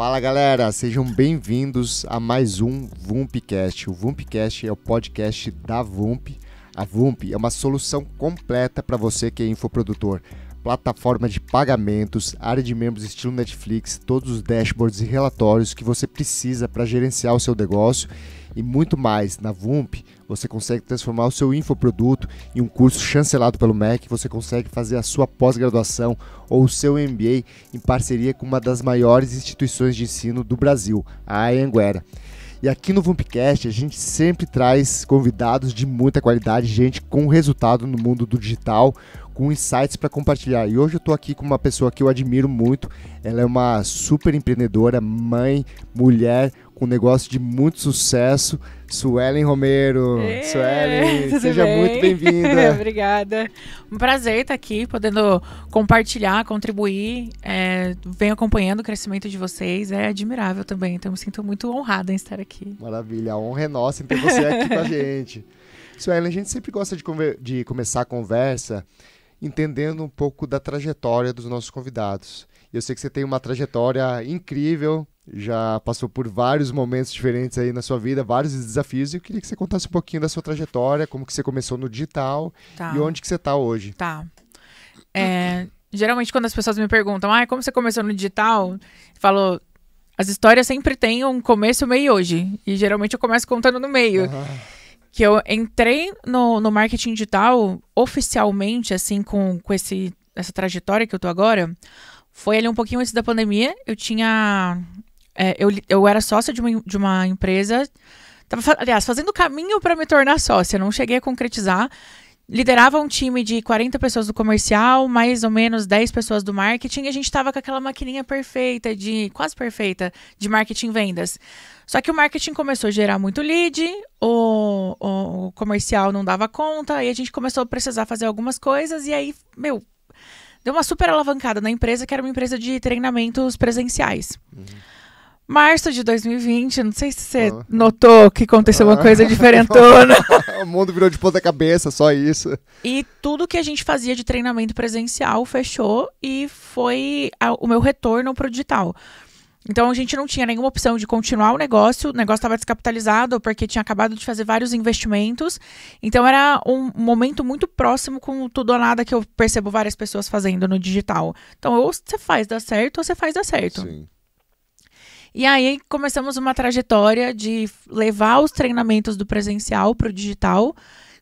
Fala galera, sejam bem-vindos a mais um Vumpcast. O Vumpcast é o podcast da Vump. A Vump é uma solução completa para você que é infoprodutor. Plataforma de pagamentos, área de membros estilo Netflix, todos os dashboards e relatórios que você precisa para gerenciar o seu negócio e muito mais. Na VUMP, você consegue transformar o seu infoproduto em um curso chancelado pelo MEC, você consegue fazer a sua pós-graduação ou o seu MBA em parceria com uma das maiores instituições de ensino do Brasil, a Anhanguera. E aqui no Vumpcast a gente sempre traz convidados de muita qualidade, gente com resultado no mundo do digital, com insights para compartilhar. E hoje eu estou aqui com uma pessoa que eu admiro muito. Ela é uma super empreendedora, mãe, mulher, com um negócio de muito sucesso. Suelen Romero. Ei, Suelen, seja bem? muito bem-vinda. Obrigada. Um prazer estar aqui, podendo compartilhar, contribuir. É, venho acompanhando o crescimento de vocês. É admirável também. Então, me sinto muito honrada em estar aqui. Maravilha, a honra é nossa em ter você aqui com a gente. Suelen, a gente sempre gosta de, de começar a conversa entendendo um pouco da trajetória dos nossos convidados. Eu sei que você tem uma trajetória incrível, já passou por vários momentos diferentes aí na sua vida, vários desafios, e eu queria que você contasse um pouquinho da sua trajetória, como que você começou no digital Tá. e onde que você está hoje. Tá. É, geralmente, quando as pessoas me perguntam, ah, como você começou no digital? Falo, as histórias sempre têm um começo, meio e hoje. E geralmente eu começo contando no meio. que eu entrei no, no marketing digital oficialmente, assim, com, com esse, essa trajetória que eu tô agora, foi ali um pouquinho antes da pandemia. Eu tinha. É, eu, eu era sócia de uma, de uma empresa. Tava, aliás, fazendo o caminho para me tornar sócia, não cheguei a concretizar. Liderava um time de 40 pessoas do comercial, mais ou menos 10 pessoas do marketing, e a gente estava com aquela maquininha perfeita, de quase perfeita, de marketing e vendas. Só que o marketing começou a gerar muito lead, o, o- o comercial não dava conta, e a gente começou a precisar fazer algumas coisas, e aí, meu, deu uma super alavancada na empresa, que era uma empresa de treinamentos presenciais. Março de 2020, não sei se você Ah. notou que aconteceu uma coisa diferentona. o mundo virou de ponta cabeça, só isso. E tudo que a gente fazia de treinamento presencial fechou e foi a- o meu retorno pro digital. Então a gente não tinha nenhuma opção de continuar o negócio, o negócio estava descapitalizado porque tinha acabado de fazer vários investimentos. Então era um momento muito próximo com o tudo ou nada que eu percebo várias pessoas fazendo no digital. Então ou você faz dar certo ou você faz dar certo. Sim. E aí começamos uma trajetória de levar os treinamentos do presencial para o digital.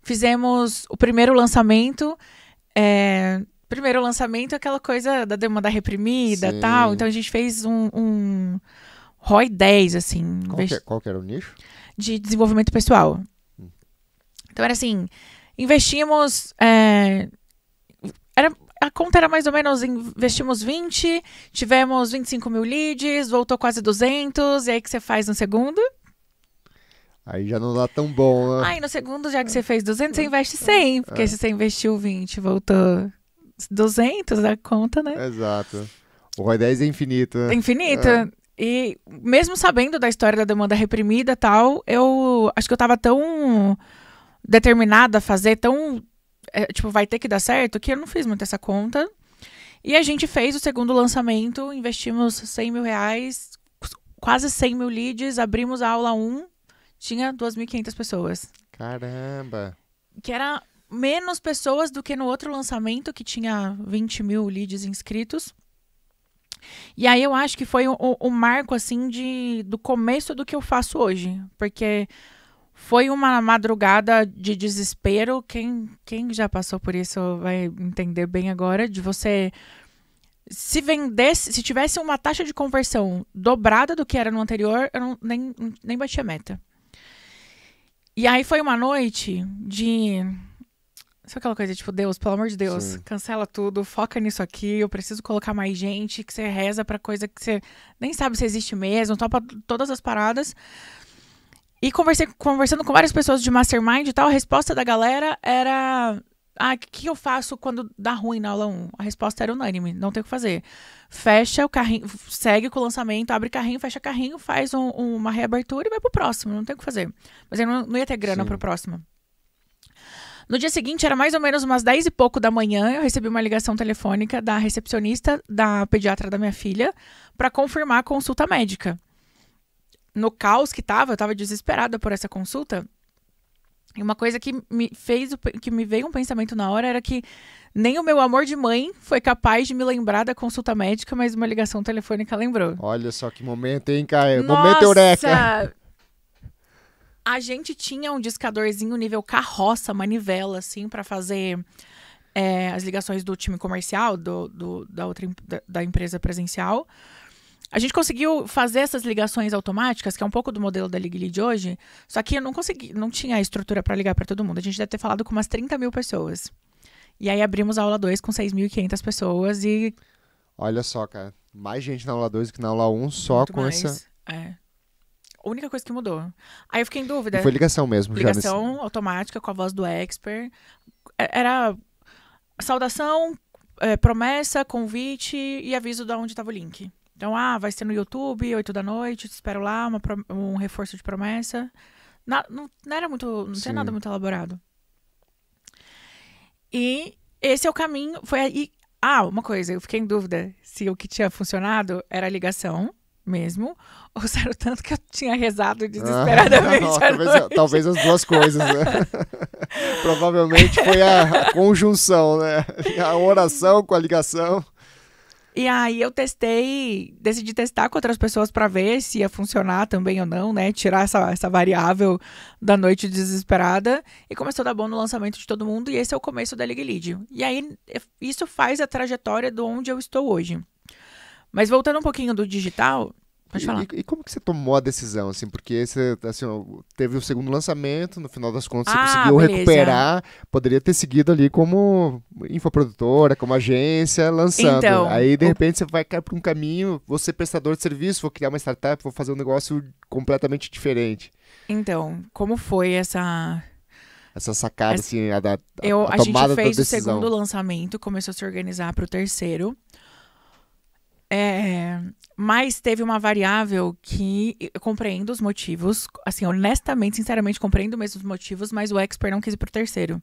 Fizemos o primeiro lançamento. é, primeiro lançamento, aquela coisa da demanda reprimida Sim. tal. Então a gente fez um, um ROI 10, assim, Qual que, qual que era o nicho? de desenvolvimento pessoal. Então era assim, investimos. é, era, a conta era mais ou menos, investimos 20, tivemos 25 mil leads, voltou quase 200, e aí que você faz no segundo? Aí já não dá tão bom, né? Aí no segundo, já que você fez 200, você investe 100, porque se você investiu 20, voltou 200, a conta, né? Exato. O ROI 10 é infinito, né? infinita. É. E mesmo sabendo da história da demanda reprimida e tal, eu acho que eu tava tão determinada a fazer, tão. É, tipo, vai ter que dar certo, que eu não fiz muito essa conta. E a gente fez o segundo lançamento, investimos 100 mil reais, quase 100 mil leads, abrimos a aula 1, tinha 2.500 pessoas. Caramba. Que era menos pessoas do que no outro lançamento, que tinha 20 mil leads inscritos. E aí eu acho que foi o, o- marco, assim, de, do começo do que eu faço hoje. Porque foi uma madrugada de desespero. Quem, quem já passou por isso vai entender bem agora. De você. Se vendesse, se tivesse uma taxa de conversão dobrada do que era no anterior, eu não, nem, nem batia meta. E aí foi uma noite de. Sabe aquela coisa, tipo, Deus, pelo amor de Deus, Sim. cancela tudo, foca nisso aqui, eu preciso colocar mais gente, que você reza pra coisa que você nem sabe se existe mesmo, topa todas as paradas. E conversei, conversando com várias pessoas de mastermind e tal, a resposta da galera era. Ah, o que, eu faço quando dá ruim na aula 1? A resposta era unânime, não tem o que fazer. Fecha o carrinho, segue com o lançamento, abre carrinho, fecha carrinho, faz um- uma reabertura e vai pro próximo, não tem o que fazer. Mas eu não, não ia ter grana Sim. pro próximo. No dia seguinte, era mais ou menos umas 10 e pouco da manhã, eu recebi uma ligação telefônica da recepcionista da pediatra da minha filha para confirmar a consulta médica. No caos que tava, eu tava desesperada por essa consulta. E uma coisa que me fez, que me veio um pensamento na hora era que nem o meu amor de mãe foi capaz de me lembrar da consulta médica, mas uma ligação telefônica lembrou. Olha só que momento, hein, Caio? Momento eureka! A gente tinha um discadorzinho nível carroça, manivela, assim, para fazer é, as ligações do time comercial, do, do da outra da, da, empresa presencial. A gente conseguiu fazer essas ligações automáticas, que é um pouco do modelo da LigLead de hoje, só que eu não consegui, não tinha a estrutura para ligar para todo mundo. A gente deve ter falado com umas 30 mil pessoas. E aí abrimos a aula 2 com 6.500 pessoas e. Olha só, cara. Mais gente na aula 2 do que na aula 1, um, só Muito com mais. essa. É. A única coisa que mudou. Aí eu fiquei em dúvida. E foi ligação mesmo, ligação nesse... automática com a voz do expert. É, era saudação, é, promessa, convite e aviso de onde estava o link. Então, ah, vai ser no YouTube, 8 da noite, te espero lá, uma, um reforço de promessa. Na, não, não, era muito. Não tinha nada muito elaborado. E esse é o caminho. Foi aí. Ah, uma coisa, eu fiquei em dúvida se o que tinha funcionado era a ligação mesmo, ou se era o tanto que eu tinha rezado desesperadamente. Ah, talvez, talvez, as duas coisas, né? Provavelmente foi a conjunção, né? A oração com a ligação. E aí eu testei, decidi testar com outras pessoas para ver se ia funcionar também ou não, né? Tirar essa, essa variável da noite desesperada. E começou a dar bom no lançamento de todo mundo. E esse é o começo da League Lead. E aí isso faz a trajetória do onde eu estou hoje. Mas voltando um pouquinho do digital, Pode falar. E, e, como que você tomou a decisão, assim? Porque você, assim, teve o segundo lançamento, no final das contas você ah, conseguiu beleza. recuperar, poderia ter seguido ali como infoprodutora, como agência, lançando. Então, Aí, de o... repente, você vai cair por um caminho, você prestador de serviço, vou criar uma startup, vou fazer um negócio completamente diferente. Então, como foi essa... Essa sacada, essa... assim, a, da, eu, a, a gente fez o segundo lançamento, começou a se organizar para o terceiro. É, mas teve uma variável que eu compreendo os motivos, assim, honestamente, sinceramente, compreendo mesmo os motivos, mas o expert não quis ir pro terceiro.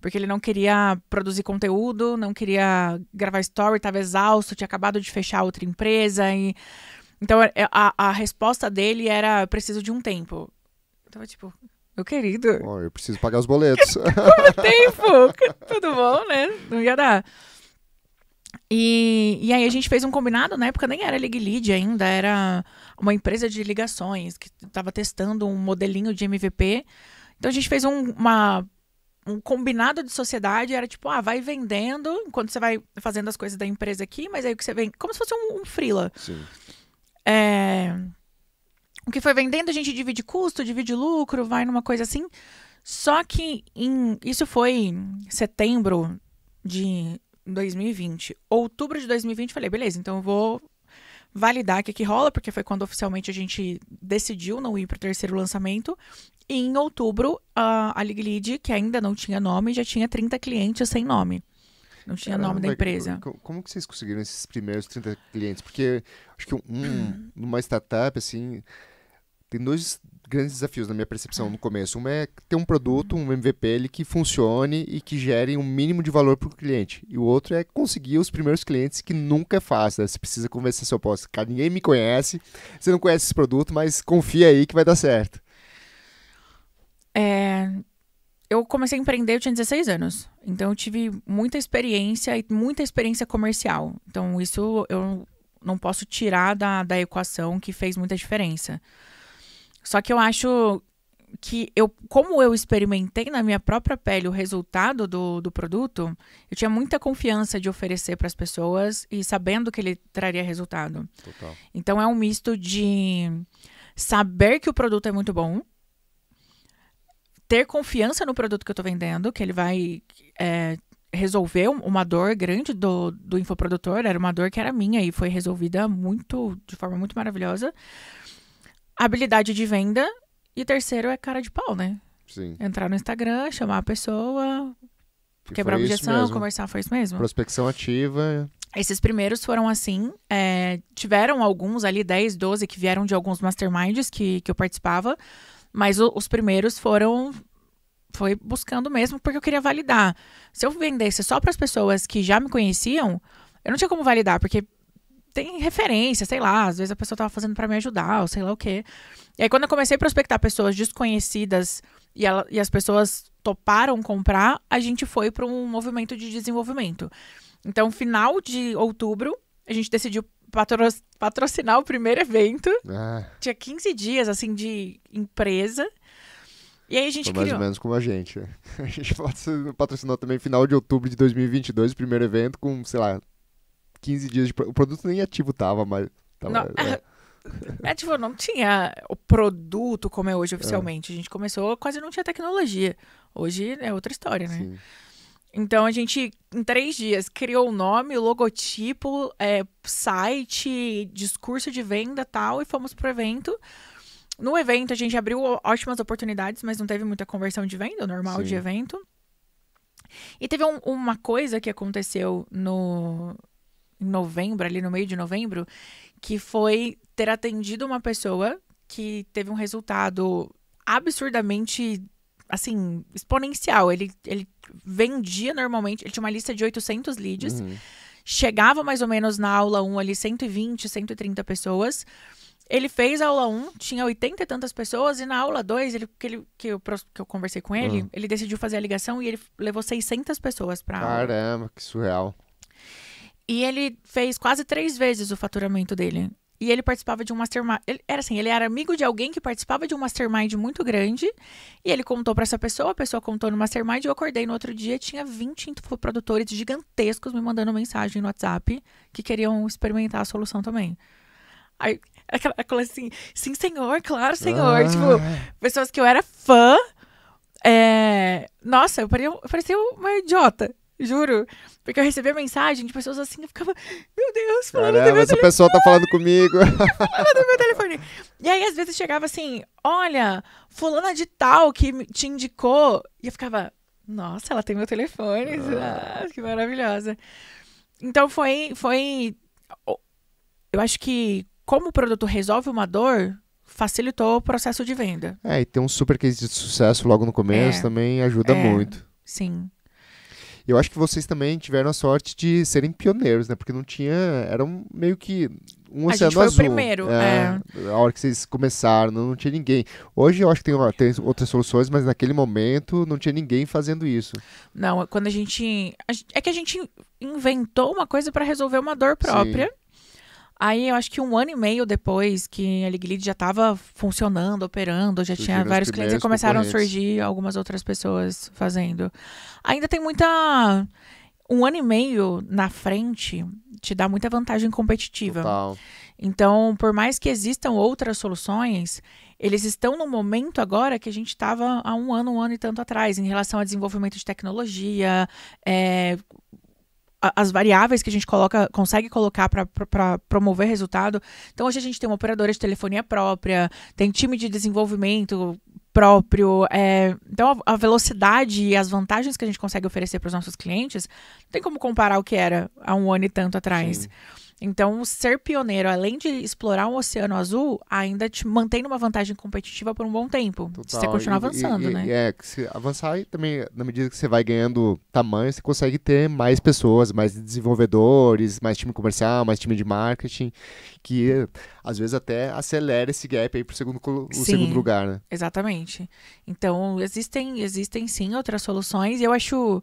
Porque ele não queria produzir conteúdo, não queria gravar story, estava exausto, tinha acabado de fechar outra empresa. E... Então é, a, a resposta dele era: preciso de um tempo. Eu tava tipo, meu querido. Oh, eu preciso pagar os boletos. Como tempo? Tudo bom, né? Não ia dar. E, e aí a gente fez um combinado, na época nem era League Lead ainda, era uma empresa de ligações que estava testando um modelinho de MVP. Então a gente fez um, uma, um combinado de sociedade, era tipo, ah, vai vendendo enquanto você vai fazendo as coisas da empresa aqui, mas aí o que você vem, como se fosse um, um freela. Sim. É, o que foi vendendo, a gente divide custo, divide lucro, vai numa coisa assim. Só que em, isso foi em setembro de 2020. Outubro de 2020, falei, beleza, então eu vou validar o que, que rola, porque foi quando oficialmente a gente decidiu não ir para o terceiro lançamento. E em outubro, a, a League Lead, que ainda não tinha nome, já tinha 30 clientes sem nome. Não tinha Caramba, nome da empresa. Como que vocês conseguiram esses primeiros 30 clientes? Porque acho que um, numa startup, assim, tem dois grandes desafios na minha percepção no começo. Um é ter um produto, um MVP ele, que funcione e que gere um mínimo de valor para o cliente. E o outro é conseguir os primeiros clientes, que nunca é fácil. Né? Você precisa convencer seu posto. Cara, ninguém me conhece, você não conhece esse produto, mas confia aí que vai dar certo. É, eu comecei a empreender, eu tinha 16 anos. Então eu tive muita experiência e muita experiência comercial. Então isso eu não posso tirar da, da equação que fez muita diferença. Só que eu acho que eu, como eu experimentei na minha própria pele o resultado do, do produto, eu tinha muita confiança de oferecer para as pessoas e sabendo que ele traria resultado. Total. Então é um misto de saber que o produto é muito bom, ter confiança no produto que eu estou vendendo, que ele vai é, resolver uma dor grande do, do infoprodutor, era uma dor que era minha e foi resolvida muito, de forma muito maravilhosa habilidade de venda. E terceiro é cara de pau, né? Sim. Entrar no Instagram, chamar a pessoa, e quebrar a objeção, conversar, foi isso mesmo? Prospecção ativa. Esses primeiros foram assim. É, tiveram alguns ali, 10, 12, que vieram de alguns masterminds que, que eu participava. Mas o, os primeiros foram foi buscando mesmo porque eu queria validar. Se eu vendesse só para as pessoas que já me conheciam, eu não tinha como validar, porque tem referência, sei lá, às vezes a pessoa estava fazendo para me ajudar, ou sei lá o quê. E aí quando eu comecei a prospectar pessoas desconhecidas e, ela, e as pessoas toparam comprar, a gente foi para um movimento de desenvolvimento. Então, final de outubro, a gente decidiu patro patrocinar o primeiro evento. Ah. Tinha 15 dias, assim, de empresa. E aí a gente Foi mais criou... ou menos como a gente. A gente patrocinou também final de outubro de 2022, o primeiro evento, com, sei lá, 15 dias de... O produto nem ativo tava, mas... Tava, não, é. é, tipo, não tinha o produto como é hoje oficialmente. É. A gente começou, quase não tinha tecnologia. Hoje é outra história, né? Sim. Então a gente, em três dias, criou o nome, o logotipo, é, site, discurso de venda tal, e fomos pro evento. No evento, a gente abriu ótimas oportunidades, mas não teve muita conversão de venda, normal Sim. de evento. E teve um, uma coisa que aconteceu no em novembro, ali no meio de novembro, que foi ter atendido uma pessoa que teve um resultado absurdamente assim, exponencial. Ele, ele vendia normalmente, ele tinha uma lista de 800 leads, uhum. chegava mais ou menos na aula 1 ali 120, 130 pessoas. Ele fez a aula 1, tinha 80 e tantas pessoas, e na aula 2, ele, que, ele, que, eu, que eu conversei com ele, uhum. ele decidiu fazer a ligação e ele levou 600 pessoas pra Caramba, aula. que surreal. E ele fez quase três vezes o faturamento dele. E ele participava de um mastermind. Ele, era assim, ele era amigo de alguém que participava de um mastermind muito grande. E ele contou para essa pessoa, a pessoa contou no mastermind. E eu acordei no outro dia, tinha 20 produtores gigantescos me mandando mensagem no WhatsApp que queriam experimentar a solução também. Aí, aquela, aquela assim, sim, senhor, claro, senhor. Ah. Tipo, pessoas que eu era fã. É... Nossa, eu parecia, eu parecia uma idiota. Juro. Porque eu recebia mensagem de pessoas assim, eu ficava, meu Deus, falando Caramba, do meu essa telefone. pessoa tá falando comigo. falando do meu telefone. E aí, às vezes, chegava assim, olha, fulana de tal que te indicou. E eu ficava, nossa, ela tem meu telefone. Ah. Ah, que maravilhosa. Então, foi, foi... Eu acho que como o produto resolve uma dor, facilitou o processo de venda. É, e ter um super case de sucesso logo no começo é, também ajuda é, muito. Sim. Eu acho que vocês também tiveram a sorte de serem pioneiros, né? Porque não tinha. Era um, meio que um a oceano azul. o primeiro. É, é. A hora que vocês começaram, não, não tinha ninguém. Hoje eu acho que tem, uma, tem, outras soluções, mas naquele momento não tinha ninguém fazendo isso. Não, quando a gente. É que a gente inventou uma coisa para resolver uma dor própria. Sim. Aí eu acho que um ano e meio depois que a Lead já estava funcionando, operando, já Surgiram tinha vários clientes e começaram a surgir algumas outras pessoas fazendo. Ainda tem muita. Um ano e meio na frente te dá muita vantagem competitiva. Total. Então, por mais que existam outras soluções, eles estão no momento agora que a gente estava há um ano, um ano e tanto atrás, em relação a desenvolvimento de tecnologia, é, as variáveis que a gente coloca, consegue colocar para promover resultado. Então, hoje a gente tem uma operadora de telefonia própria, tem time de desenvolvimento próprio. É, então, a, a, velocidade e as vantagens que a gente consegue oferecer para os nossos clientes, não tem como comparar o que era há um ano e tanto atrás. Sim. Então, ser pioneiro, além de explorar um oceano azul, ainda te mantém numa vantagem competitiva por um bom tempo. Total. Se você continuar avançando, e, né? É, se avançar e também, na medida que você vai ganhando tamanho, você consegue ter mais pessoas, mais desenvolvedores, mais time comercial, mais time de marketing, que às vezes até acelera esse gap aí pro segundo, o sim, segundo lugar, né? Exatamente. Então, existem, existem sim outras soluções e eu acho,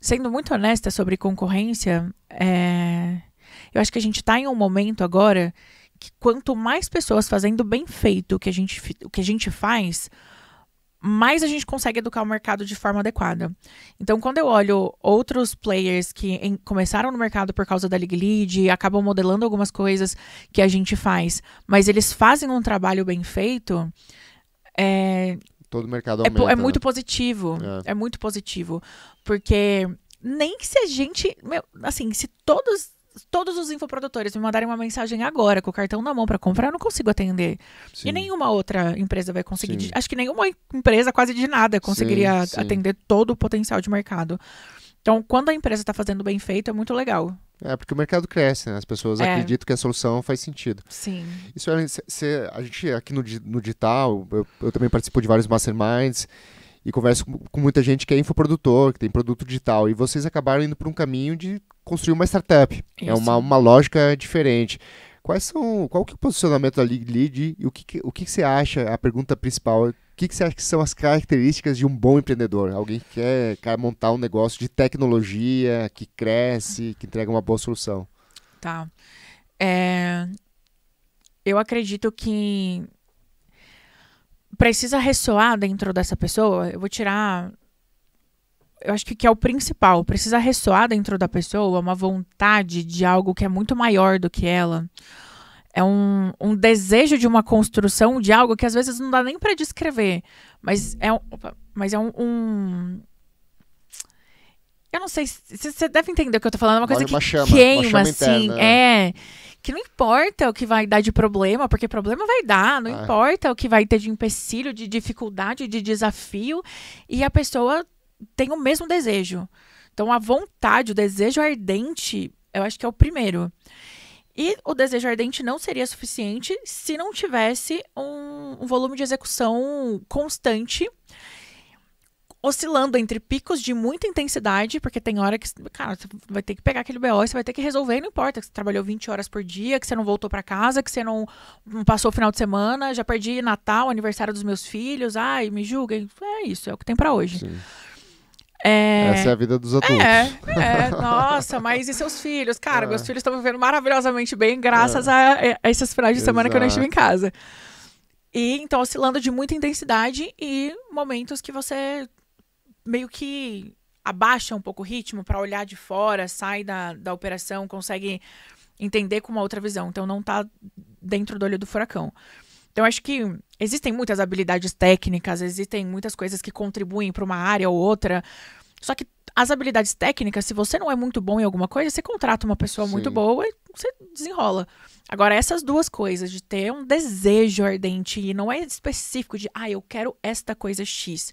sendo muito honesta sobre concorrência, é eu acho que a gente está em um momento agora que quanto mais pessoas fazendo bem feito o que a gente, o que a gente faz, mais a gente consegue educar o mercado de forma adequada. Então, quando eu olho outros players que em, começaram no mercado por causa da League Lead, acabam modelando algumas coisas que a gente faz, mas eles fazem um trabalho bem feito, é, todo mercado aumenta, é, é muito né? positivo. É. é. muito positivo. Porque nem que se a gente. Meu, assim, se todos todos os infoprodutores me mandarem uma mensagem agora com o cartão na mão para comprar, eu não consigo atender. Sim. E nenhuma outra empresa vai conseguir. Sim. Acho que nenhuma empresa, quase de nada, conseguiria sim, atender todo o potencial de mercado. Então, quando a empresa está fazendo bem feito, é muito legal. É, porque o mercado cresce, né? As pessoas é. acreditam que a solução faz sentido. Sim. Isso é, a gente aqui no, no digital, eu, eu também participo de vários masterminds. E converso com, com muita gente que é infoprodutor, que tem produto digital, e vocês acabaram indo por um caminho de construir uma startup. É uma, uma lógica diferente. Quais são, qual que é o posicionamento da Lead Lead e o que, o que você acha, a pergunta principal, o que, que você acha que são as características de um bom empreendedor? Alguém que quer, quer montar um negócio de tecnologia, que cresce, que entrega uma boa solução. Tá. É, eu acredito que precisa ressoar dentro dessa pessoa. Eu vou tirar. Eu acho que, que é o principal. Precisa ressoar dentro da pessoa uma vontade de algo que é muito maior do que ela. É um, um desejo de uma construção de algo que às vezes não dá nem para descrever. Mas é um, mas é um, um eu não sei, você deve entender o que eu tô falando, é uma coisa uma que chama, queima, assim. Interna. É que não importa o que vai dar de problema, porque problema vai dar, não ah. importa o que vai ter de empecilho, de dificuldade, de desafio, e a pessoa tem o mesmo desejo. Então, a vontade, o desejo ardente, eu acho que é o primeiro. E o desejo ardente não seria suficiente se não tivesse um, um volume de execução constante oscilando entre picos de muita intensidade, porque tem hora que, cara, você vai ter que pegar aquele BO e você vai ter que resolver, não importa que você trabalhou 20 horas por dia, que você não voltou para casa, que você não, não, passou o final de semana, já perdi Natal, aniversário dos meus filhos, ai, me julguem. É isso, é o que tem para hoje. É... Essa é a vida dos adultos. É, é, nossa, mas e seus filhos? Cara, é. meus filhos estão vivendo maravilhosamente bem graças é. a, a, esses finais de semana Exato. que eu não estive em casa. E então oscilando de muita intensidade e momentos que você meio que abaixa um pouco o ritmo para olhar de fora, sai da, da operação, consegue entender com uma outra visão. Então não está dentro do olho do furacão. Então acho que existem muitas habilidades técnicas, existem muitas coisas que contribuem para uma área ou outra. Só que as habilidades técnicas, se você não é muito bom em alguma coisa, você contrata uma pessoa Sim. muito boa e você desenrola. Agora, essas duas coisas, de ter um desejo ardente e não é específico de, ah, eu quero esta coisa X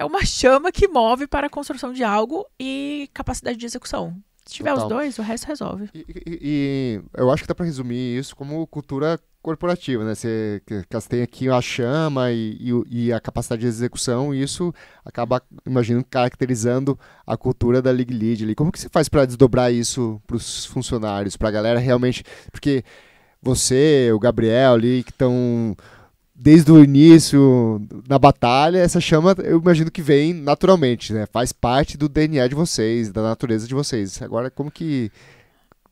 é uma chama que move para a construção de algo e capacidade de execução. Se tiver Total. os dois, o resto resolve. E, e, e eu acho que dá para resumir isso como cultura corporativa, né? Você, que, que tem aqui a chama e, e, e, a capacidade de execução, e isso acaba, imagino, caracterizando a cultura da League Lead. Como que você faz para desdobrar isso para os funcionários, para a galera realmente... Porque você, o Gabriel ali, que estão desde o início na batalha, essa chama eu imagino que vem naturalmente, né? Faz parte do DNA de vocês, da natureza de vocês. Agora, como que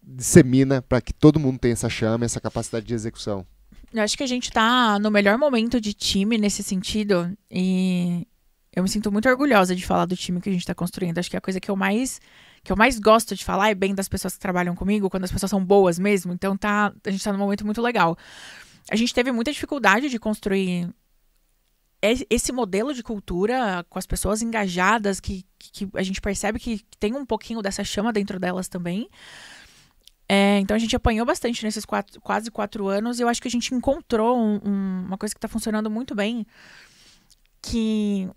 dissemina para que todo mundo tenha essa chama, essa capacidade de execução? Eu acho que a gente está no melhor momento de time nesse sentido e eu me sinto muito orgulhosa de falar do time que a gente está construindo. Acho que é a coisa que eu mais que eu mais gosto de falar é bem das pessoas que trabalham comigo, quando as pessoas são boas mesmo. Então tá, a gente está num momento muito legal a gente teve muita dificuldade de construir esse modelo de cultura com as pessoas engajadas, que, que a gente percebe que tem um pouquinho dessa chama dentro delas também. É, então a gente apanhou bastante nesses quatro, quase quatro anos e eu acho que a gente encontrou um, um, uma coisa que está funcionando muito bem. Que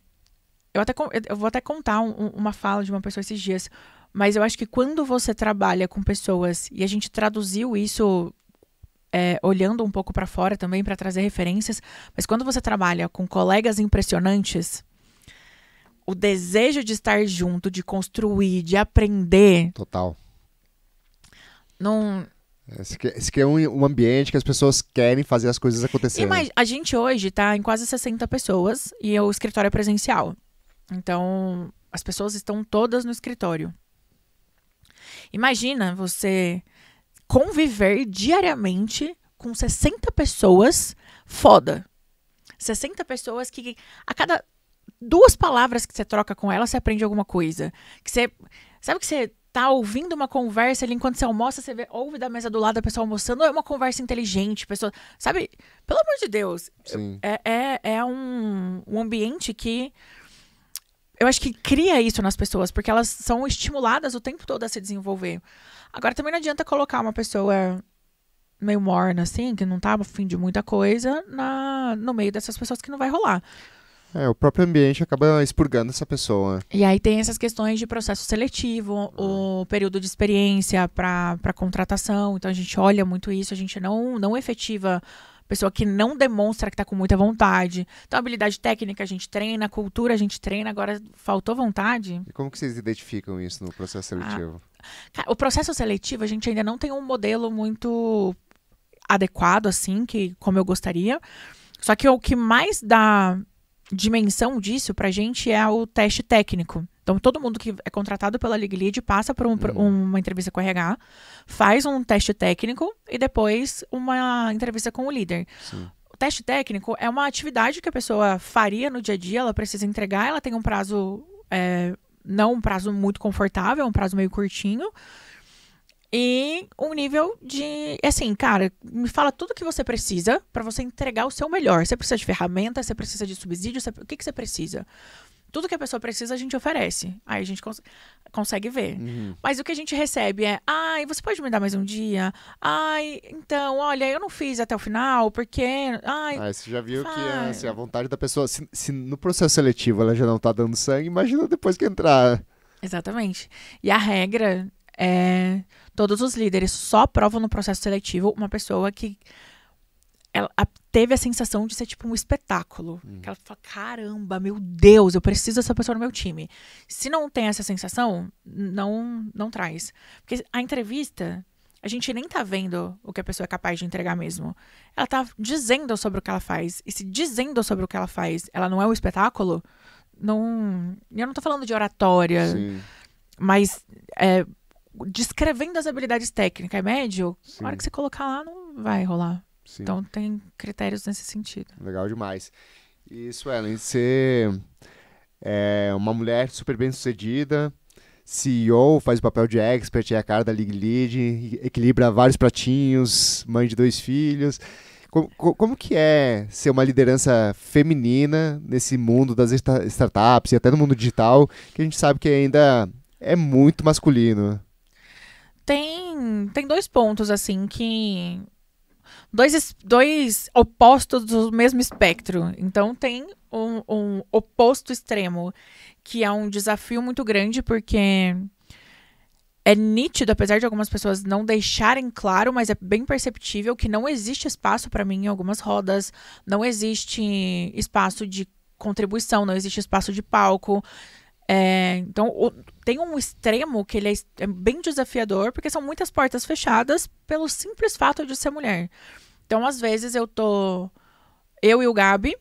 eu, até, eu vou até contar um, uma fala de uma pessoa esses dias, mas eu acho que quando você trabalha com pessoas e a gente traduziu isso é, olhando um pouco para fora também para trazer referências, mas quando você trabalha com colegas impressionantes, o desejo de estar junto, de construir, de aprender. Total. Não. Esse é um, um ambiente que as pessoas querem fazer as coisas acontecerem. Mas a gente hoje está em quase 60 pessoas e o escritório é presencial. Então, as pessoas estão todas no escritório. Imagina você conviver diariamente com 60 pessoas foda. 60 pessoas que a cada duas palavras que você troca com ela, você aprende alguma coisa. Que você. Sabe que você tá ouvindo uma conversa ali enquanto você almoça, você vê, ouve da mesa do lado a pessoa almoçando, é uma conversa inteligente, pessoa. Sabe? Pelo amor de Deus. É, é, é um, um ambiente que. Eu acho que cria isso nas pessoas, porque elas são estimuladas o tempo todo a se desenvolver. Agora também não adianta colocar uma pessoa meio morna, assim, que não tá afim de muita coisa, na, no meio dessas pessoas que não vai rolar. É, o próprio ambiente acaba expurgando essa pessoa. E aí tem essas questões de processo seletivo, o período de experiência para contratação. Então a gente olha muito isso, a gente não, não efetiva pessoa que não demonstra que tá com muita vontade. Então, habilidade técnica a gente treina, cultura a gente treina, agora faltou vontade. E como que vocês identificam isso no processo seletivo? Ah, o processo seletivo a gente ainda não tem um modelo muito adequado, assim, que como eu gostaria. Só que o que mais dá dimensão disso pra gente é o teste técnico. Então, todo mundo que é contratado pela League Lead passa por, um, uhum. uma entrevista com o RH, faz um teste técnico e depois uma entrevista com o líder. Sim. O teste técnico é uma atividade que a pessoa faria no dia a dia, ela precisa entregar, ela tem um prazo, é, não um prazo muito confortável, um prazo meio curtinho. E um nível de. Assim, cara, me fala tudo que você precisa para você entregar o seu melhor. Você precisa de ferramentas, você precisa de subsídio, você... o que, que você precisa? Tudo que a pessoa precisa, a gente oferece. Aí a gente cons consegue ver. Uhum. Mas o que a gente recebe é: ai, você pode me dar mais um dia? Ai, então, olha, eu não fiz até o final, porque. Ai, ah, você já viu que assim, a vontade da pessoa. Se, se, no processo seletivo ela já não tá dando sangue, imagina depois que entrar. Exatamente. E a regra é. Todos os líderes só aprovam no processo seletivo uma pessoa que ela teve a sensação de ser tipo um espetáculo. Hum. Que ela fala, caramba, meu Deus, eu preciso dessa pessoa no meu time. Se não tem essa sensação, não não traz. Porque a entrevista, a gente nem tá vendo o que a pessoa é capaz de entregar mesmo. Ela tá dizendo sobre o que ela faz. E se dizendo sobre o que ela faz, ela não é um espetáculo, não. Eu não tô falando de oratória. Sim. Mas é, descrevendo as habilidades técnicas é médio, Sim. na hora que você colocar lá, não vai rolar. Sim. Então tem critérios nesse sentido. Legal demais. Isso, Ellen, você é uma mulher super bem sucedida, CEO, faz o papel de expert, é a cara da League Lead, equilibra vários pratinhos, mãe de dois filhos. Como, como que é ser uma liderança feminina nesse mundo das startups e até no mundo digital, que a gente sabe que ainda é muito masculino? Tem, tem dois pontos, assim, que dois, dois opostos do mesmo espectro. Então tem um, um oposto extremo, que é um desafio muito grande, porque é nítido, apesar de algumas pessoas não deixarem claro, mas é bem perceptível que não existe espaço para mim em algumas rodas, não existe espaço de contribuição, não existe espaço de palco. É, então, o, tem um extremo que ele é, é, bem desafiador, porque são muitas portas fechadas pelo simples fato de ser mulher. Então, às vezes, eu tô. Eu e o Gabi.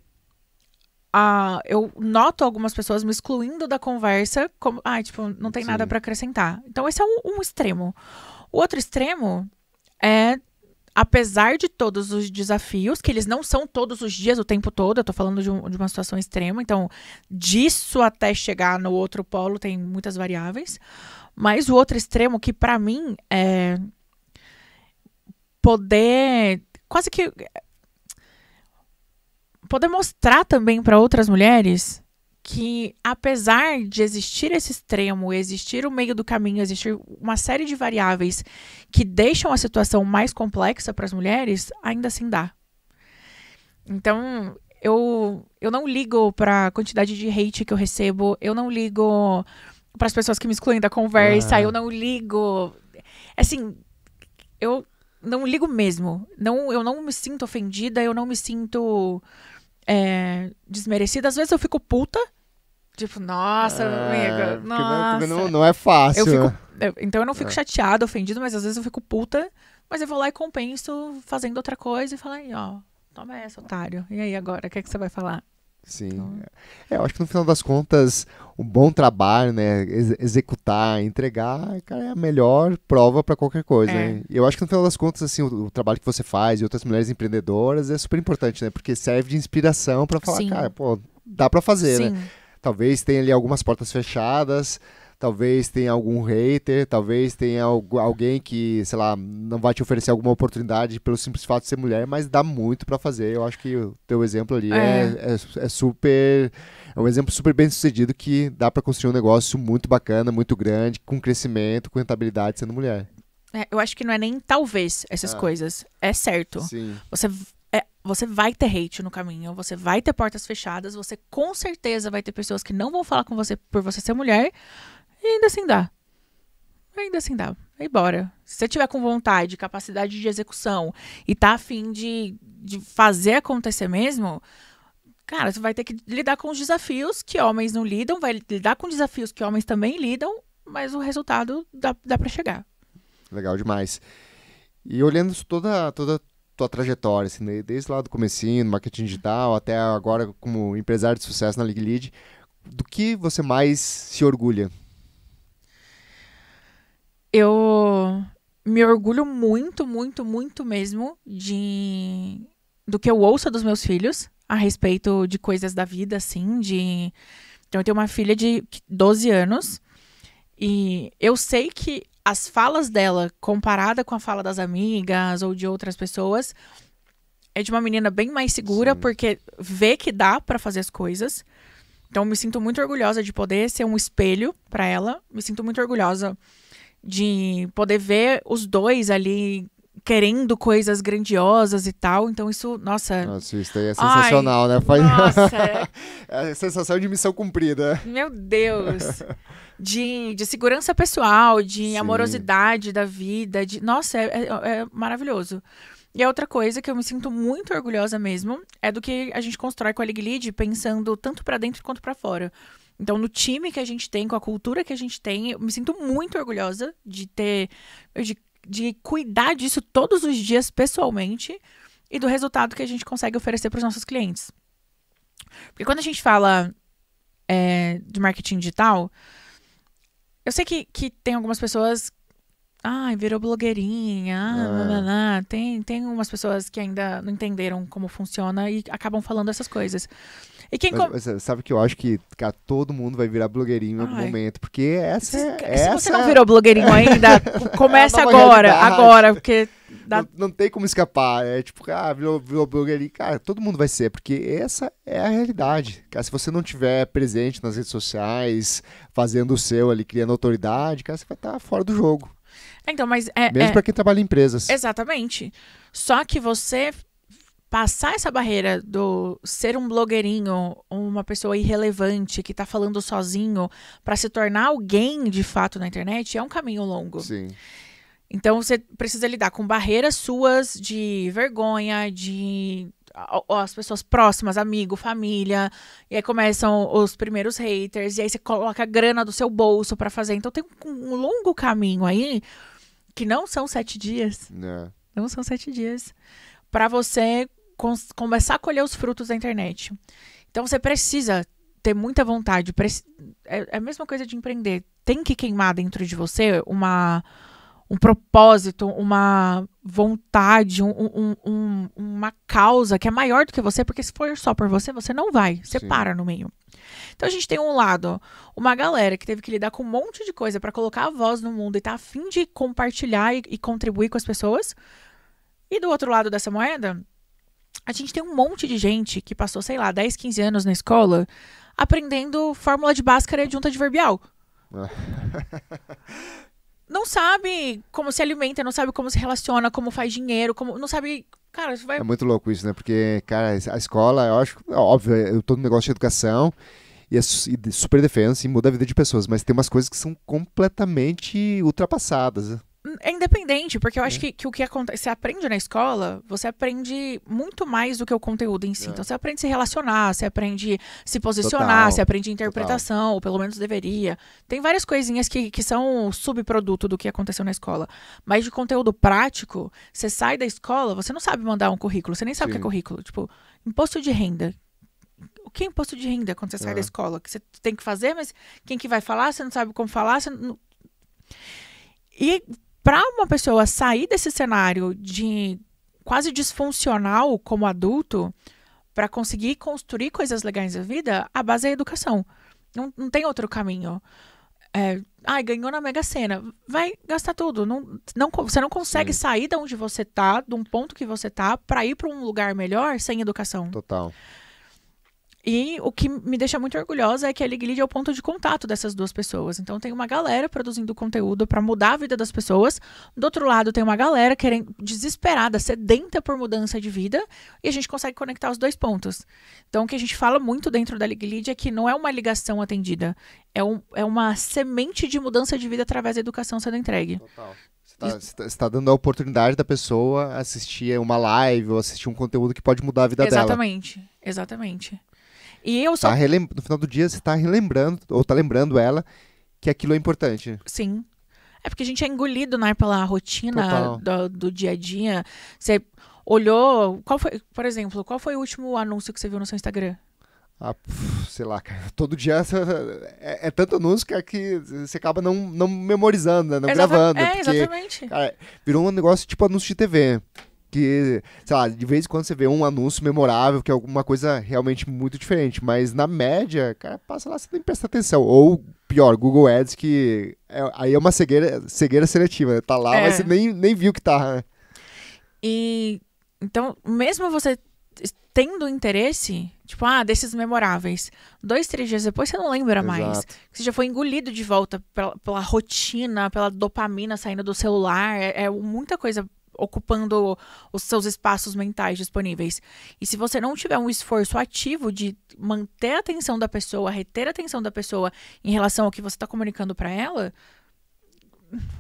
Uh, eu noto algumas pessoas me excluindo da conversa, como, ah, tipo, não tem Sim. nada para acrescentar. Então, esse é um, um extremo. O outro extremo é apesar de todos os desafios, que eles não são todos os dias, o tempo todo, eu tô falando de, um, de, uma situação extrema, então disso até chegar no outro polo tem muitas variáveis. Mas o outro extremo, que para mim é poder quase que poder mostrar também para outras mulheres que apesar de existir esse extremo, existir o meio do caminho, existir uma série de variáveis que deixam a situação mais complexa para as mulheres, ainda assim dá. Então, eu, eu não ligo para a quantidade de hate que eu recebo, eu não ligo para as pessoas que me excluem da conversa, ah. eu não ligo. Assim, eu não ligo mesmo. Não, eu não me sinto ofendida, eu não me sinto é, desmerecida. Às vezes eu fico puta. Tipo, nossa, é, amiga, nossa. Não, não, é fácil. Eu fico, eu, então eu não fico é. chateada, ofendida, mas às vezes eu fico puta. Mas eu vou lá e compenso fazendo outra coisa e falo aí, ó, toma essa, otário. E aí agora, o que, é que você vai falar? Sim. Então... É, eu acho que no final das contas, um bom trabalho, né? Ex executar, entregar, cara, é a melhor prova para qualquer coisa. É. Né? E eu acho que no final das contas, assim, o, o, trabalho que você faz e outras mulheres empreendedoras é super importante, né? Porque serve de inspiração para falar, Sim. cara, pô, dá para fazer, né? Sim. né? Talvez tenha ali algumas portas fechadas, talvez tenha algum hater, talvez tenha alguém que, sei lá, não vai te oferecer alguma oportunidade pelo simples fato de ser mulher, mas dá muito para fazer. Eu acho que o teu exemplo ali é, é, é, é super. É um exemplo super bem sucedido que dá para construir um negócio muito bacana, muito grande, com crescimento, com rentabilidade sendo mulher. É, eu acho que não é nem talvez essas ah. coisas. É certo. Sim. Você é, você vai ter hate no caminho, você vai ter portas fechadas, você com certeza vai ter pessoas que não vão falar com você por você ser mulher, e ainda assim dá. ainda assim dá. Aí bora. Se você tiver com vontade, capacidade de execução e tá afim de, de fazer acontecer mesmo, cara, você vai ter que lidar com os desafios que homens não lidam, vai lidar com desafios que homens também lidam, mas o resultado dá, dá para chegar. Legal demais. E olhando toda, toda tua trajetória, assim, desde lá do comecinho, no marketing digital, até agora como empresário de sucesso na League Lead, do que você mais se orgulha? Eu me orgulho muito, muito, muito mesmo de do que eu ouço dos meus filhos a respeito de coisas da vida, assim, de... Então, eu tenho uma filha de 12 anos e eu sei que as falas dela, comparada com a fala das amigas ou de outras pessoas, é de uma menina bem mais segura, Sim. porque vê que dá para fazer as coisas. Então, me sinto muito orgulhosa de poder ser um espelho para ela. Me sinto muito orgulhosa de poder ver os dois ali querendo coisas grandiosas e tal. Então isso, nossa. Nossa, isso aí é sensacional, Ai, né? Faz... Nossa. é a sensação de missão cumprida. Meu Deus. De, de segurança pessoal, de Sim. amorosidade da vida, de. Nossa, é, é, é maravilhoso. E a outra coisa que eu me sinto muito orgulhosa mesmo é do que a gente constrói com a League Lead, pensando tanto para dentro quanto para fora. Então, no time que a gente tem, com a cultura que a gente tem, eu me sinto muito orgulhosa de ter, de de cuidar disso todos os dias pessoalmente e do resultado que a gente consegue oferecer para os nossos clientes. Porque quando a gente fala é, de marketing digital, eu sei que, que tem algumas pessoas. Ai, virou blogueirinha. Ah, é. Tem, tem umas pessoas que ainda não entenderam como funciona e acabam falando essas coisas. E quem mas, mas, sabe que eu acho que cara, todo mundo vai virar blogueirinho em algum Ai. momento, porque essa, se, se essa... você não virou blogueirinho ainda, comece é agora, realidade. agora, porque dá... não, não, tem como escapar. É tipo, ah, virou, virou blogueirinho, cara, todo mundo vai ser, porque essa é a realidade. Cara, se você não tiver presente nas redes sociais, fazendo o seu ali, criando autoridade, cara, você vai estar fora do jogo. Então, mas é. Mesmo é... para quem trabalha em empresas. Exatamente. Só que você passar essa barreira do ser um blogueirinho, uma pessoa irrelevante que tá falando sozinho, para se tornar alguém de fato na internet, é um caminho longo. Sim. Então você precisa lidar com barreiras suas de vergonha, de as pessoas próximas, amigo, família, e aí começam os primeiros haters, e aí você coloca a grana do seu bolso para fazer. Então tem um longo caminho aí que não são sete dias. Não, é. não são sete dias. para você começar a colher os frutos da internet. Então você precisa ter muita vontade. É, é a mesma coisa de empreender. Tem que queimar dentro de você uma, um propósito, uma vontade, um, um, um, uma causa que é maior do que você, porque se for só por você, você não vai. Você Sim. para no meio. Então a gente tem um lado, uma galera que teve que lidar com um monte de coisa para colocar a voz no mundo e tá afim de compartilhar e, e contribuir com as pessoas. E do outro lado dessa moeda, a gente tem um monte de gente que passou, sei lá, 10, 15 anos na escola aprendendo fórmula de Bhaskara e adjunta adverbial. não sabe como se alimenta, não sabe como se relaciona, como faz dinheiro, como não sabe. Cara, vai... É muito louco isso, né? Porque, cara, a escola, eu acho, é óbvio, eu tô no negócio de educação e é super defesa e muda a vida de pessoas, mas tem umas coisas que são completamente ultrapassadas. É independente, porque eu acho é. que, que o que acontece, você aprende na escola, você aprende muito mais do que o conteúdo em si. É. Então você aprende a se relacionar, você aprende a se posicionar, Total. você aprende interpretação, Total. ou pelo menos deveria. Tem várias coisinhas que, que são subproduto do que aconteceu na escola. Mas de conteúdo prático, você sai da escola, você não sabe mandar um currículo, você nem sabe Sim. o que é currículo. Tipo, imposto de renda. O que é imposto de renda quando você sai da é. escola? Que você tem que fazer, mas quem que vai falar? Você não sabe como falar, você não... E para uma pessoa sair desse cenário de quase disfuncional como adulto, para conseguir construir coisas legais na vida, a base é a educação. Não, não tem outro caminho. É, ai, ganhou na Mega Sena. Vai gastar tudo. Não, não, você não consegue Sim. sair de onde você tá, de um ponto que você tá, para ir para um lugar melhor sem educação. Total. E o que me deixa muito orgulhosa é que a League Lead é o ponto de contato dessas duas pessoas. Então tem uma galera produzindo conteúdo para mudar a vida das pessoas. Do outro lado tem uma galera querendo desesperada, sedenta por mudança de vida, e a gente consegue conectar os dois pontos. Então o que a gente fala muito dentro da League Lead é que não é uma ligação atendida, é, um, é uma semente de mudança de vida através da educação sendo entregue. Total. Você está tá dando a oportunidade da pessoa assistir uma live ou assistir um conteúdo que pode mudar a vida exatamente, dela. Exatamente, exatamente. E eu só. Tá relem... No final do dia, você está relembrando, ou está lembrando ela, que aquilo é importante. Sim. É porque a gente é engolido, né, pela rotina do, do, dia a dia. Você olhou. Qual foi, por exemplo, qual foi o último anúncio que você viu no seu Instagram? Ah, sei lá, cara. Todo dia é, é tanto anúncio que, que você acaba não, não memorizando, né? Não Exata gravando. É, porque, exatamente. Cara, virou um negócio tipo anúncio de TV. Que, sei lá, de vez em quando você vê um anúncio memorável, que é alguma coisa realmente muito diferente. Mas na média, cara, passa lá, você tem que prestar atenção. Ou pior, Google Ads, que é, aí é uma cegueira, cegueira seletiva. Né? Tá lá, é. mas você nem, nem viu que tá. Né? E então, mesmo você tendo interesse, tipo, ah, desses memoráveis, dois, três dias depois você não lembra Exato. mais. Você já foi engolido de volta pela, pela, rotina, pela dopamina saindo do celular. É, é, muita coisa ocupando os seus espaços mentais disponíveis. E se você não tiver um esforço ativo de manter a atenção da pessoa, reter a atenção da pessoa em relação ao que você está comunicando para ela,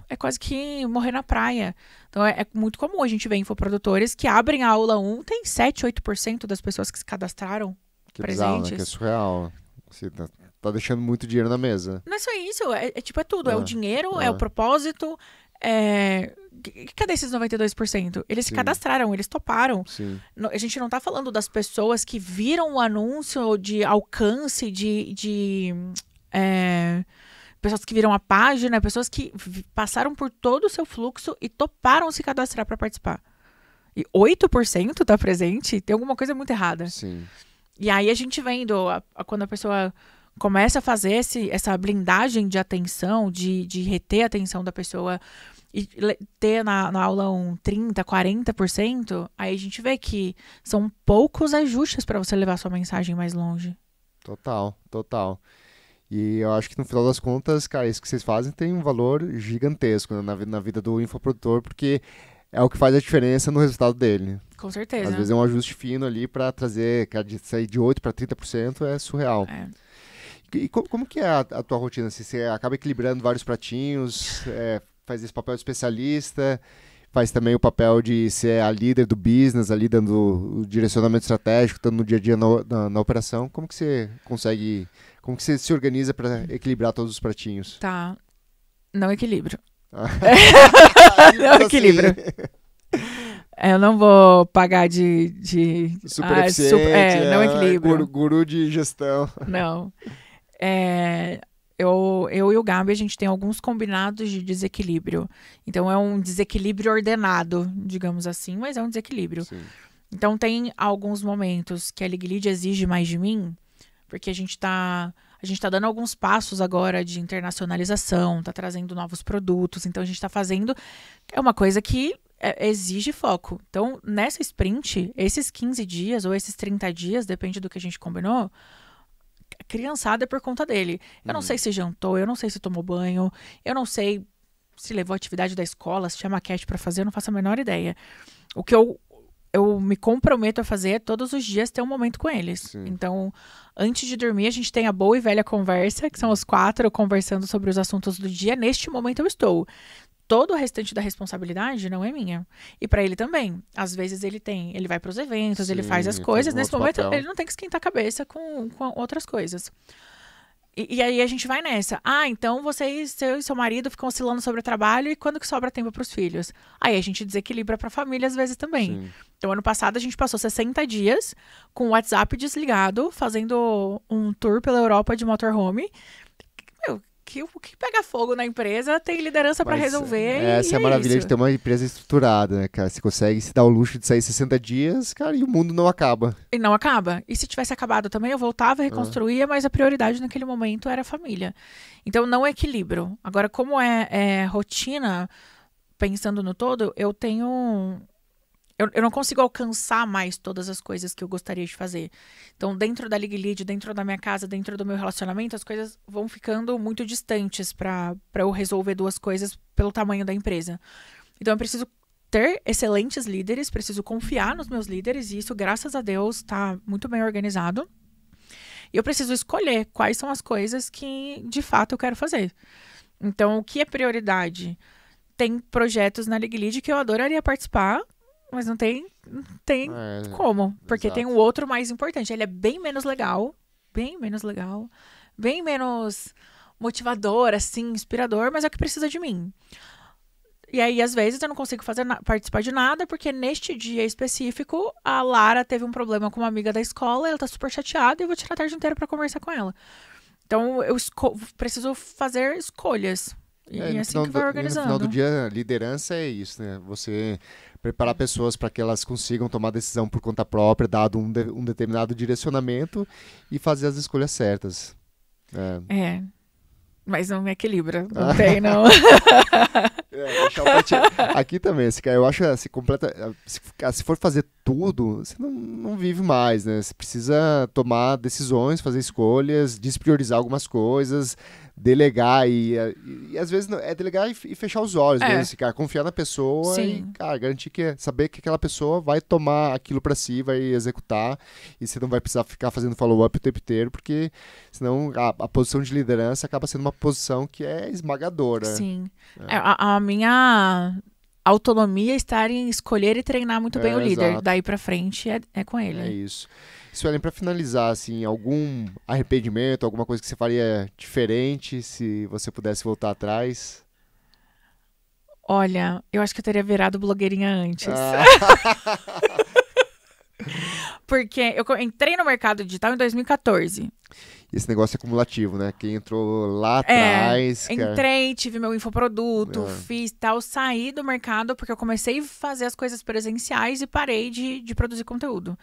é quase que morrer na praia. Então é, é, muito comum a gente ver infoprodutores que abrem a aula 1, tem 7, 8% das pessoas que se cadastraram que presentes. Bizarro, né? Que é surreal. Você tá, tá, deixando muito dinheiro na mesa. Não é só isso, é, é tipo, é tudo. É, o dinheiro, é, o propósito, é... Cadê esses 92%? Eles Sim. se cadastraram, eles toparam. Sim. A gente não tá falando das pessoas que viram o anúncio de alcance, de, de é, pessoas que viram a página, pessoas que passaram por todo o seu fluxo e toparam se cadastrar para participar. E 8% tá presente, tem alguma coisa muito errada. Sim. E aí a gente vendo a, a, quando a pessoa começa a fazer esse, essa blindagem de atenção, de, de reter a atenção da pessoa e ter na, na aula um 30, 40%, aí a gente vê que são poucos ajustes para você levar sua mensagem mais longe. Total, total. E eu acho que no final das contas, cara, isso que vocês fazem tem um valor gigantesco né, na, na vida do infoprodutor, porque é o que faz a diferença no resultado dele. Com certeza. Às vezes é um ajuste fino ali para trazer, cara, de sair de 8 para 30% é surreal. É. E, como, como, que é a, a tua rotina? Assim, você acaba equilibrando vários pratinhos, é, faz esse papel de especialista, faz também o papel de ser a líder do business, ali dando o direcionamento estratégico, estando no dia a dia na, na, na operação. Como que você consegue como que você se organiza para equilibrar todos os pratinhos? Tá. Não equilíbrio. Ah. não assim. equilíbrio. Eu não vou pagar de. de super ah, eficiente, super, é, não equilíbrio. Guru, guru de gestão. Não. É, eu, eu e o Gabi, a gente tem alguns combinados de desequilíbrio. Então, é um desequilíbrio ordenado, digamos assim, mas é um desequilíbrio. Sim. Então, tem alguns momentos que a League exige mais de mim, porque a gente está a gente está dando alguns passos agora de internacionalização, está trazendo novos produtos, então a gente está fazendo é uma coisa que é, exige foco. Então, nessa sprint, esses 15 dias ou esses 30 dias, depende do que a gente combinou, criançada é por conta dele. Eu não uhum. sei se jantou, eu não sei se tomou banho, eu não sei se levou atividade da escola, se tinha maquete para fazer, eu não faço a menor ideia. O que eu eu me comprometo a fazer todos os dias ter um momento com eles. Sim. Então, antes de dormir, a gente tem a boa e velha conversa, que são os quatro conversando sobre os assuntos do dia. Neste momento eu estou. Todo o restante da responsabilidade não é minha. E para ele também. Às vezes ele tem, ele vai para os eventos, Sim, ele faz as coisas. Nesse momento papel. ele não tem que esquentar a cabeça com, com outras coisas. E, e, aí a gente vai nessa. Ah, então vocês, seu e seu marido ficam oscilando sobre o trabalho e quando que sobra tempo para os filhos? Aí a gente desequilibra para a família às vezes também. Sim. Então ano passado a gente passou 60 dias com o WhatsApp desligado, fazendo um tour pela Europa de motorhome. Que o que pega fogo na empresa tem liderança para resolver. Essa é a maravilha isso. de ter uma empresa estruturada, né, cara? Você consegue se dar o luxo de sair 60 dias, cara, e o mundo não acaba. E não acaba. E se tivesse acabado também, eu voltava, reconstruía, ah. mas a prioridade naquele momento era a família. Então não é equilíbrio. Agora, como é, é rotina, pensando no todo, eu tenho eu, eu não consigo alcançar mais todas as coisas que eu gostaria de fazer. Então, dentro da League Lead, dentro da minha casa, dentro do meu relacionamento, as coisas vão ficando muito distantes para eu resolver duas coisas pelo tamanho da empresa. Então, eu preciso ter excelentes líderes, preciso confiar nos meus líderes, e isso, graças a Deus, está muito bem organizado. E eu preciso escolher quais são as coisas que de fato eu quero fazer. Então, o que é prioridade? Tem projetos na League Lead que eu adoraria participar, mas não tem, não tem é, como. Porque exato. tem o um outro mais importante. Ele é bem menos legal, bem menos legal, bem menos motivador, assim, inspirador, mas é o que precisa de mim. E aí, às vezes, eu não consigo fazer participar de nada, porque neste dia específico, a Lara teve um problema com uma amiga da escola, ela tá super chateada e eu vou tirar a tarde inteira para conversar com ela. Então, eu preciso fazer escolhas. E é, é assim que vai organizando. No final do dia, liderança é isso, né? Você preparar pessoas para que elas consigam tomar decisão por conta própria, dado um, de, um determinado direcionamento e fazer as escolhas certas. É. é. Mas não me equilibra. Não tem, não. é, aqui também, eu acho se completa. Se, se for fazer tudo, você não, não vive mais, né? Você precisa tomar decisões, fazer escolhas, despriorizar algumas coisas, delegar e, e, e, às vezes é delegar e, e fechar os olhos, é. mesmo, cara, confiar na pessoa Sim. e, cara, garantir que saber que aquela pessoa vai tomar aquilo para si, vai executar e você não vai precisar ficar fazendo follow-up o tempo inteiro, porque senão a, a, posição de liderança acaba sendo uma posição que é esmagadora. Sim. É. é a, a, minha autonomia está em escolher e treinar muito bem é, o líder. Exato. Daí para frente é, é com ele. É isso. Suelen, para finalizar, assim, algum arrependimento, alguma coisa que você faria diferente se você pudesse voltar atrás? Olha, eu acho que eu teria virado blogueirinha antes. Ah. Porque eu entrei no mercado digital em 2014. Esse negócio é cumulativo, né? Quem entrou lá é, atrás. É, entrei, tive meu infoproduto, é. fiz tal, saí do mercado porque eu comecei a fazer as coisas presenciais e parei de, de produzir conteúdo.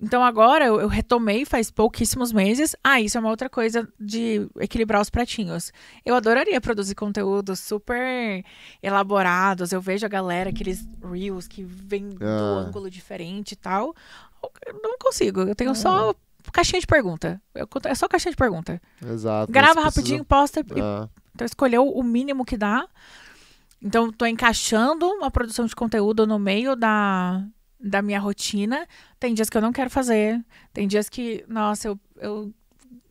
Então agora eu, eu, retomei faz pouquíssimos meses. Ah, isso é uma outra coisa de equilibrar os pratinhos. Eu adoraria produzir conteúdos super elaborados. Eu vejo a galera, aqueles reels que vem ah. do ângulo diferente e tal. Eu não consigo. Eu tenho ah. só caixinha de pergunta. Eu, é só caixinha de pergunta. Exato. Grava rapidinho, posta. Ah. E, então escolheu o mínimo que dá. Então, estou encaixando uma produção de conteúdo no meio da, da minha rotina. Tem dias que eu não quero fazer. Tem dias que, nossa, eu, eu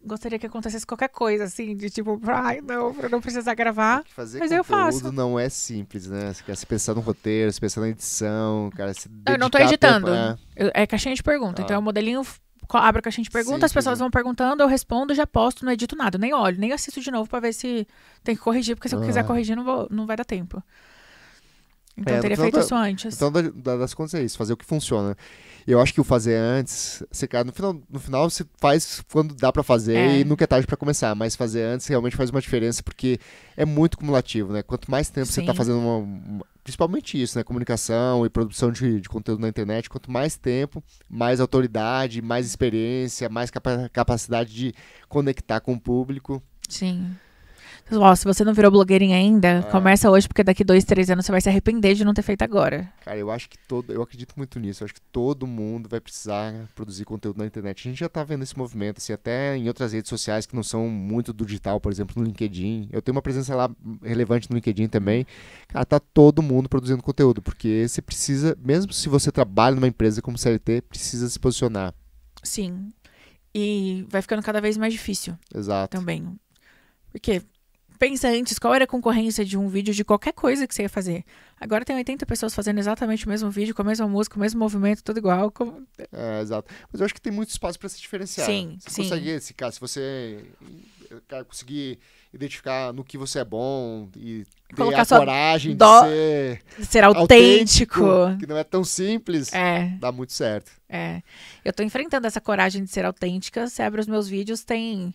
gostaria que acontecesse qualquer coisa, assim, de tipo, ai, não, pra não precisar gravar. É fazer mas eu faço. não é simples, né? Você quer se pensar no roteiro, se pensar na edição, cara, se Eu não tô editando. Tempo, é. é caixinha de pergunta. Ah. Então é o modelinho abro a caixinha de perguntas, as pessoas vão perguntando, eu respondo, já posto, não edito nada, nem olho, nem assisto de novo para ver se tem que corrigir, porque se eu quiser corrigir não, vou, não vai dar tempo. Então é, teria feito da, isso antes. Então, da, das contas é isso, fazer o que funciona. Eu acho que o fazer antes, você, cara, no final, no final você faz quando dá para fazer é. e nunca é tarde para começar, mas fazer antes realmente faz uma diferença porque é muito cumulativo, né? Quanto mais tempo Sim. você tá fazendo uma, uma, principalmente isso, né? Comunicação e produção de, de, conteúdo na internet, quanto mais tempo, mais autoridade, mais experiência, mais capa capacidade de conectar com o público. Sim. Ó, se você não virou blogueirinha ainda, é. começa hoje, porque daqui dois, três anos você vai se arrepender de não ter feito agora. Cara, eu acho que todo. Eu acredito muito nisso. Eu acho que todo mundo vai precisar produzir conteúdo na internet. A gente já tá vendo esse movimento, assim, até em outras redes sociais que não são muito do digital, por exemplo, no LinkedIn. Eu tenho uma presença lá relevante no LinkedIn também. Cara, tá todo mundo produzindo conteúdo, porque você precisa, mesmo se você trabalha numa empresa como CLT, precisa se posicionar. Sim. E vai ficando cada vez mais difícil. Exato. Também. Porque pensa antes qual era a concorrência de um vídeo de qualquer coisa que você ia fazer. Agora tem 80 pessoas fazendo exatamente o mesmo vídeo, com a mesma música, o mesmo movimento, tudo igual. Como... É, exato. Mas eu acho que tem muito espaço para se diferenciar. Sim, você sim. consegue, esse, cara, se você cara, conseguir identificar no que você é bom e Colocar ter a coragem dó... de ser, ser autêntico. autêntico. que não é tão simples, é. dá muito certo. É. Eu tô enfrentando essa coragem de ser autêntica. Você abre os meus vídeos, tem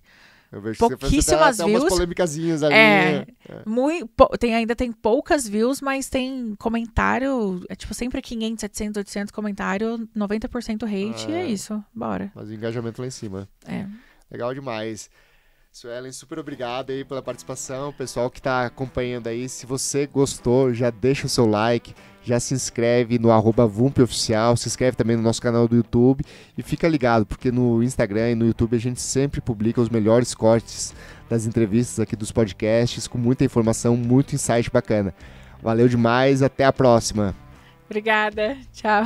eu vejo pouquíssimas que você views. umas polêmicazinhas ali. É, né? é. Muito, tem, ainda tem poucas views, mas tem comentário, é tipo sempre 500, 700, 800 comentário, 90% hate, e é isso, bora. Mas o engajamento lá em cima. É. Legal demais. Suelen, super obrigado aí pela participação. Pessoal que está acompanhando aí, se você gostou, já deixa o seu like, já se inscreve no arroba Oficial, se inscreve também no nosso canal do YouTube e fica ligado, porque no Instagram e no YouTube a gente sempre publica os melhores cortes das entrevistas aqui dos podcasts, com muita informação, muito insight bacana. Valeu demais, até a próxima. Obrigada, tchau.